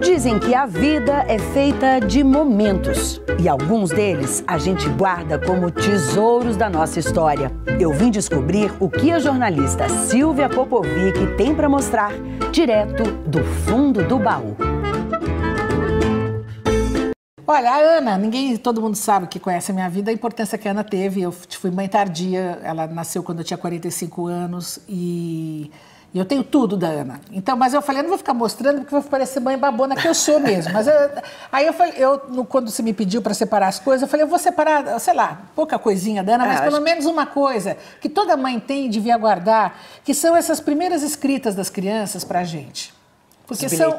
Dizem que a vida é feita de momentos e alguns deles a gente guarda como tesouros da nossa história. Eu vim descobrir o que a jornalista Silvia Popovic tem para mostrar direto do fundo do baú. Olha, a Ana, ninguém, todo mundo sabe que conhece a minha vida, a importância que a Ana teve. Eu fui mãe tardia, ela nasceu quando eu tinha 45 anos e e eu tenho tudo da Ana. Então, mas eu falei, eu não vou ficar mostrando porque vou parecer mãe babona que eu sou mesmo. Mas eu, aí eu falei, eu, quando você me pediu para separar as coisas, eu falei, eu vou separar, sei lá, pouca coisinha da Ana, mas é, pelo menos uma coisa que toda mãe tem e devia guardar, que são essas primeiras escritas das crianças para a gente. Porque são,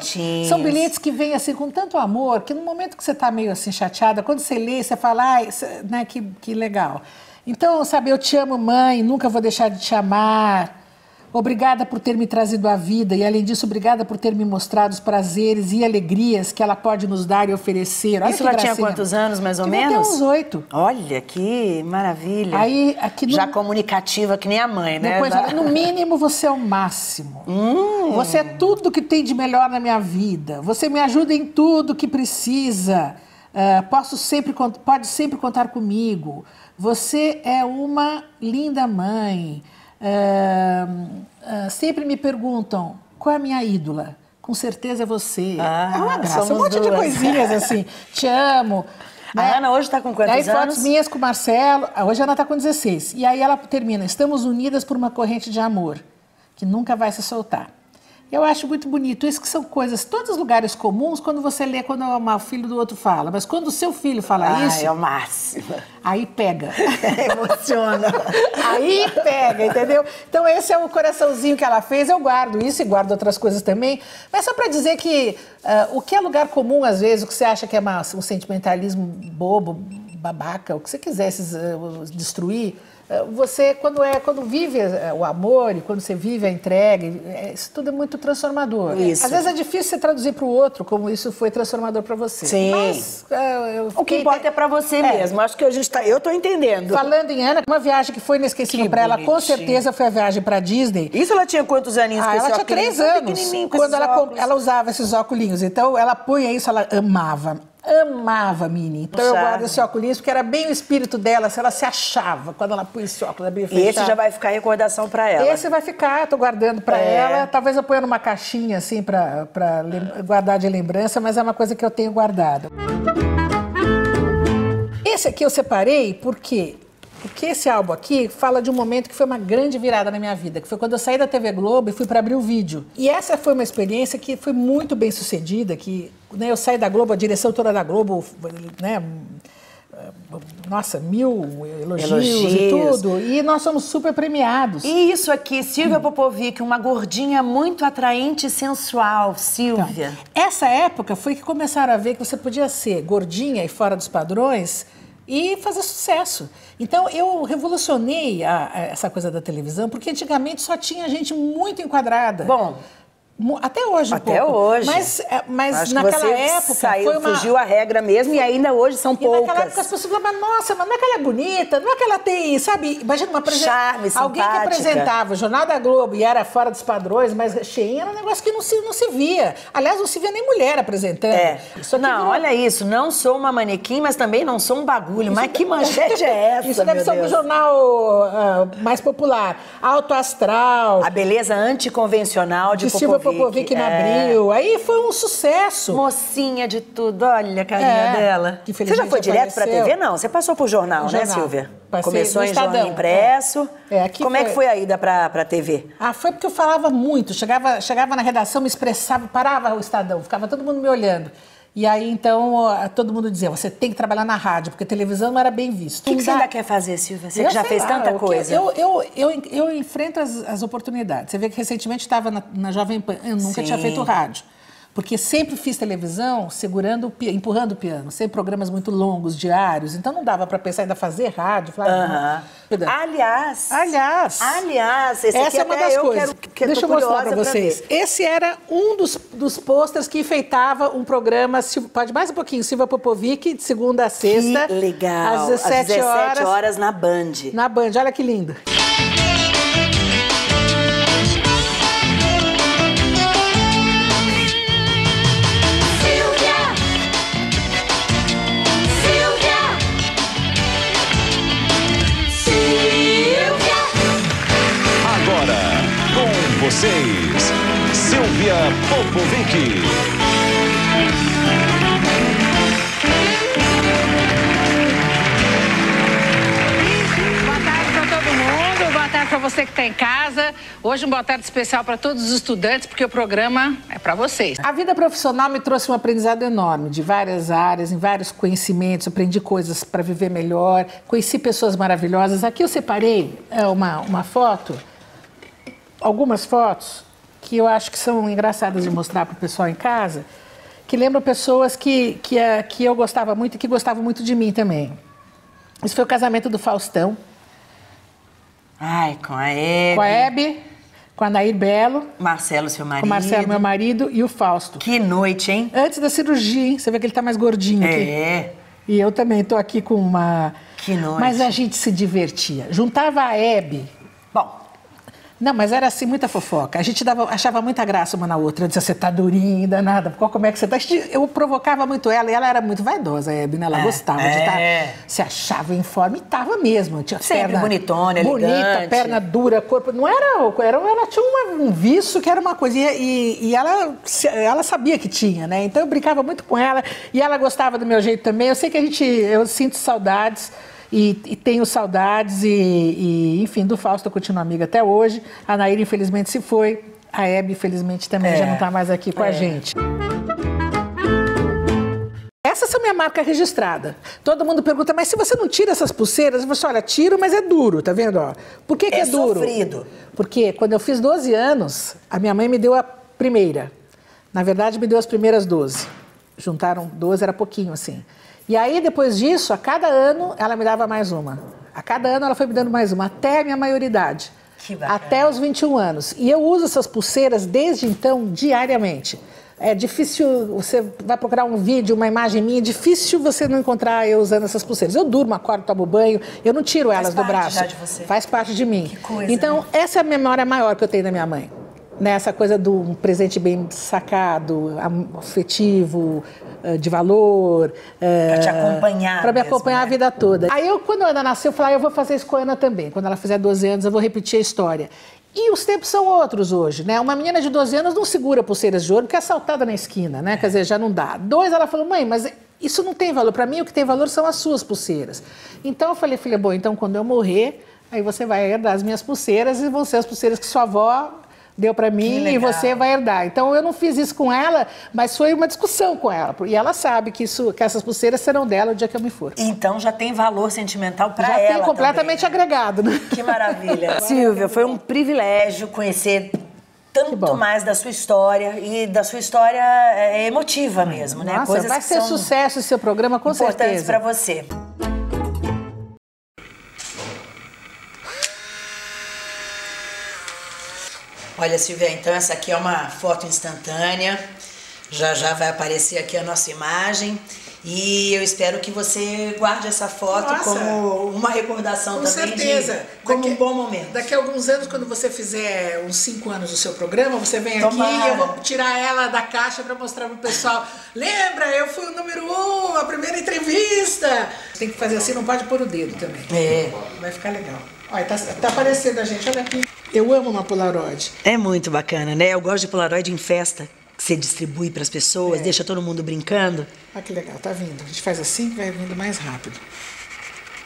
são bilhetes que vêm assim com tanto amor, que no momento que você está meio assim chateada, quando você lê, você fala, ai, né, que, que legal. Então, sabe, eu te amo, mãe, nunca vou deixar de te amar. Obrigada por ter me trazido à vida e, além disso, obrigada por ter me mostrado os prazeres e alegrias que ela pode nos dar e oferecer. Olha Isso ela tinha quantos anos, mais ou menos? Até uns oito. Olha, que maravilha. Aí, aqui no... Já comunicativa que nem a mãe, né? Depois, ela, no mínimo, você é o máximo. Hum. Você é tudo que tem de melhor na minha vida. Você me ajuda em tudo que precisa. Uh, posso sempre, pode sempre contar comigo. Você é uma linda mãe. Uh, sempre me perguntam qual é a minha ídola. Com certeza é você. Ah, é uma graça, um monte duas. de coisinhas assim. Te amo. A né? Ana hoje está com quantos aí, anos? fotos minhas com o Marcelo. Hoje a Ana está com 16. E aí ela termina: Estamos unidas por uma corrente de amor que nunca vai se soltar. Eu acho muito bonito. Isso que são coisas, todos os lugares comuns, quando você lê quando o filho do outro fala. Mas quando o seu filho fala ah, isso. É o máximo. Aí pega. Emociona. aí pega, entendeu? Então, esse é o coraçãozinho que ela fez. Eu guardo isso e guardo outras coisas também. Mas só para dizer que uh, o que é lugar comum, às vezes, o que você acha que é uma, um sentimentalismo bobo, babaca, o que você quisesse uh, destruir você quando é quando vive é, o amor e quando você vive a entrega é, isso tudo é muito transformador. Isso. às vezes é difícil você traduzir para o outro como isso foi transformador para você. Sim. Mas é, o que importa é para você é. mesmo. Acho que a gente tá eu estou entendendo. Falando em Ana uma viagem que foi inesquecível para ela com certeza foi a viagem para Disney. Isso ela tinha quantos aninhos ah, ela tinha três anos quando ela ela usava esses óculos então ela punha isso ela amava. Amava a Mini. Então eu guardo esse óculos porque era bem o espírito dela, se ela se achava quando ela pôs esse óculos abria E esse já vai ficar em recordação para ela. Esse vai ficar, tô guardando para é. ela. Talvez eu ponha numa caixinha assim para guardar de lembrança, mas é uma coisa que eu tenho guardado. Esse aqui eu separei porque porque esse álbum aqui fala de um momento que foi uma grande virada na minha vida, que foi quando eu saí da TV Globo e fui para abrir o vídeo. E essa foi uma experiência que foi muito bem sucedida, que né, eu saí da Globo, a direção toda da Globo, né, nossa, mil elogios, elogios, e tudo. E nós somos super premiados. E isso aqui, Silvia Popovic, uma gordinha muito atraente e sensual, Silvia. Então, essa época foi que começaram a ver que você podia ser gordinha e fora dos padrões e fazer sucesso. Então eu revolucionei a, a, essa coisa da televisão, porque antigamente só tinha gente muito enquadrada. Bom, até hoje, um Até pouco. hoje. Mas, é, mas naquela época. Saiu, foi uma... fugiu a regra mesmo e ainda hoje são e poucas. naquela época as pessoas falavam, nossa, mas não é que ela é bonita, não é que ela tem, sabe? Imagina uma Charme, Alguém que apresentava o Jornal da Globo e era fora dos padrões, mas cheinha era um negócio que não se, não se via. Aliás, não se via nem mulher apresentando. É. não, virou... olha isso, não sou uma manequim, mas também não sou um bagulho. Isso mas que manchete é essa? Isso deve ser um jornal uh, mais popular. Alto Astral. A beleza anticonvencional de, de Popovic. Popovic na é. Abril. Aí foi um sucesso. Mocinha de tudo, olha a carinha é, dela. Você já foi direto para a TV? Não, você passou por jornal, jornal. né, Silvia? Passei Começou em jornal impresso. É. É, Como foi... é que foi a ida para a TV? Ah, foi porque eu falava muito. Chegava, chegava na redação, me expressava, parava o Estadão, ficava todo mundo me olhando. E aí, então, todo mundo dizia, você tem que trabalhar na rádio, porque televisão não era bem visto. O que, que você ainda quer fazer, Silvia? Você já fez lá, tanta coisa. Eu, eu, eu, eu, enfrento as, as oportunidades. Você vê que recentemente estava na, na Jovem Pan, eu nunca Sim. tinha feito rádio. Porque sempre fiz televisão segurando, empurrando o piano, sempre programas muito longos, diários, então não dava para pensar ainda fazer rádio. Falar, uhum. Aliás, aliás, aliás, esse essa é uma das coisas. Quero, que Deixa eu mostrar para vocês. Esse era um dos, dos posters que enfeitava um programa, pode mais um pouquinho, Silva Popovic, de segunda a sexta. Que legal. Às 17, às 17 horas, horas na Band. Na Band, olha que lindo. Vocês, Silvia Popovic. Boa tarde para todo mundo, boa tarde para você que está em casa. Hoje um boa tarde especial para todos os estudantes, porque o programa é para vocês. A vida profissional me trouxe um aprendizado enorme, de várias áreas, em vários conhecimentos. Aprendi coisas para viver melhor, conheci pessoas maravilhosas. Aqui eu separei é, uma, uma foto, algumas fotos que eu acho que são engraçadas de mostrar para o pessoal em casa, que lembram pessoas que, que, é, que eu gostava muito e que gostavam muito de mim também. Isso foi o casamento do Faustão, Ai, com a Hebe. com a Hebe, com a Nair Belo, Marcelo, seu marido. com o Marcelo, meu marido, e o Fausto. Que noite, hein? Antes da cirurgia, hein? Você vê que ele tá mais gordinho aqui. É. E eu também tô aqui com uma... Que noite. Mas a gente se divertia. Juntava a Hebe. Não, mas era assim, muita fofoca. A gente dava, achava muita graça uma na outra. Eu dizia, você tá durinha, danada. Como é que você tá? Eu provocava muito ela e ela era muito vaidosa, a Hebe, né? Ela É, gostava de é. estar... Se achava em forma e tava mesmo. Tinha Sempre perna bonitona, Bonita, elegante. perna dura, corpo... Não era... era ela tinha uma- um vício que era uma coisa. E, e- ela, ela sabia que tinha, né? Então eu brincava muito com ela. E ela gostava do meu jeito também. Eu sei que a gente... Eu sinto saudades. E, e tenho saudades, e, e, enfim, do Fausto eu continuo amiga até hoje. A Nair, infelizmente, se foi. A Hebe, infelizmente, também É. já não está mais aqui com a É. gente. Essa é a minha marca registrada. Todo mundo pergunta, mas se você não tira essas pulseiras, você olha, tiro, mas é duro, tá vendo? ó? Por que, que É é, duro? sofrido. Porque quando eu fiz 12 anos, a minha mãe me deu a primeira. Na verdade, me deu as primeiras 12. Juntaram 12, era pouquinho assim. E aí, depois disso, a cada ano, ela me dava mais uma. A cada ano, ela foi me dando mais uma, até a minha maioridade. Que bacana. Até os 21 anos. E eu uso essas pulseiras desde então, diariamente. É difícil, você vai procurar um vídeo, uma imagem minha, é difícil você não encontrar eu usando essas pulseiras. Eu durmo, acordo, tomo banho, eu não tiro elas do parte braço. já de você. Faz parte de mim. Que coisa, então, né? essa é a memória maior que eu tenho da minha mãe. Né? Essa coisa do um presente bem sacado, afetivo, eh, de valor. Pra te acompanhar Para me mesmo, acompanhar a né? vida toda. Aí, eu, quando a Ana nasceu, eu falei, ah, eu vou fazer isso com a Ana também. Quando ela fizer 12 anos, eu vou repetir a história. E os tempos são outros hoje, né? Uma menina de 12 anos não segura pulseiras de ouro porque é assaltada na esquina, né? Quer dizer, já não dá. Dois, ela falou, mãe, mas isso não tem valor. Para mim, o que tem valor são as suas pulseiras. Então, eu falei, filha, bom, então quando eu morrer, aí você vai herdar as minhas pulseiras e vão ser as pulseiras que sua avó deu para mim e você vai herdar. Então, eu não fiz isso com ela, mas foi uma discussão com ela. E ela sabe que, isso, que essas pulseiras serão dela o dia que eu me for. então já tem valor sentimental pra Já ela tem completamente também, né? agregado, né? Que maravilha. Silvia, foi um privilégio conhecer tanto mais da sua história e da sua história é, emotiva mesmo, né? Nossa, Coisas vai que ser são sucesso esse seu programa, com importantes certeza. pra você. Olha, Silvia, então essa aqui é uma foto instantânea. Já já vai aparecer aqui a nossa imagem. E eu espero que você guarde essa foto Nossa. como uma recordação Com também certeza. de como Daqui- um bom momento. Daqui a alguns anos, quando você fizer uns cinco anos do seu programa, você vem Tomara. aqui e eu vou tirar ela da caixa para mostrar pro pessoal. Lembra, eu fui o número um, a primeira entrevista. Tem que fazer assim, não pode pôr o dedo também. É. Vai ficar legal. Olha, tá, tá aparecendo a gente, olha aqui. Eu amo uma Polaroid. É muito bacana, né? Eu gosto de Polaroid em festa, que você distribui para as É. pessoas, deixa todo mundo brincando. Olha que legal, tá vindo. A gente faz assim que vai vindo mais rápido.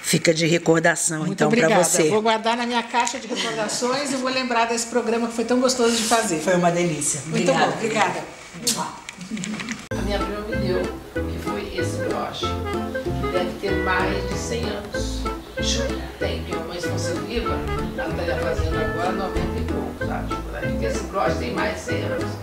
Fica de recordação, Muito então, para obrigada. você. Vou guardar na minha caixa de recordações e vou lembrar desse programa que foi tão gostoso de fazer. Foi uma delícia. Muito Obrigada. bom, obrigada. A minha prima me deu, que foi esse broche, que deve ter mais de 100 anos. wash me my sins.